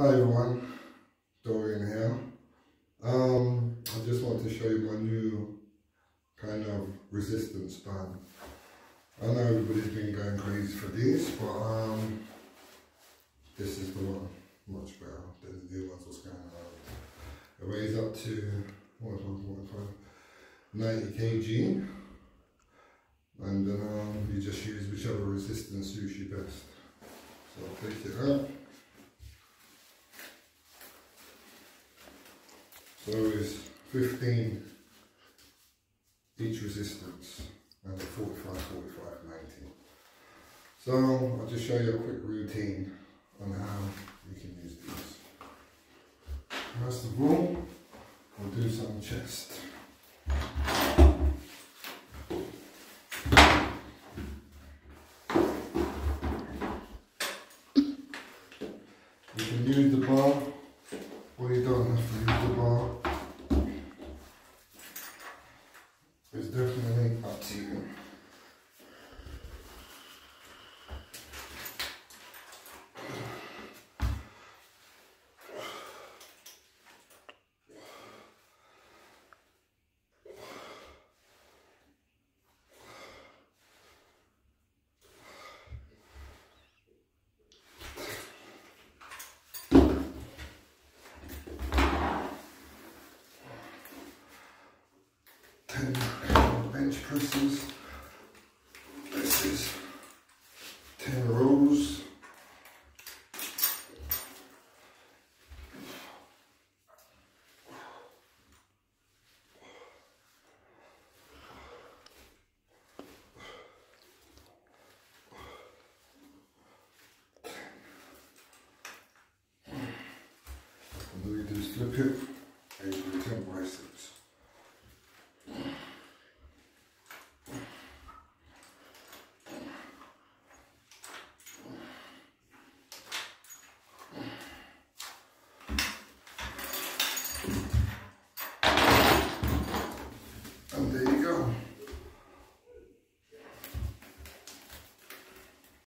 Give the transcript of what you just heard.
Hi everyone, Dorian here. Um, I just want to show you my new kind of resistance band. I know everybody's been going crazy for these, but um, this is the one much better than the new ones was going on. It weighs up to what, what, what, 90 kg, and then um, you just use whichever resistance suits you best. So I'll take it out. So it's 15 each resistance and a 45, 45, 90. So I'll just show you a quick routine on how you can use these. First of all, we'll do some chest. You can use the bar or you don't have to use the bar. It's definitely up to you. Ten bench presses. This is ten rows. And then we do is flip it and do ten biceps. And the